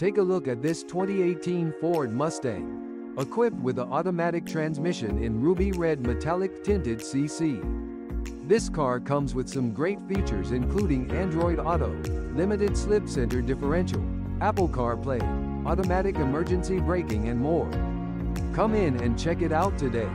Take a look at this 2018 Ford Mustang. Equipped with an automatic transmission in ruby red metallic tinted CC. This car comes with some great features including Android Auto, limited slip center differential, Apple CarPlay, automatic emergency braking and more. Come in and check it out today.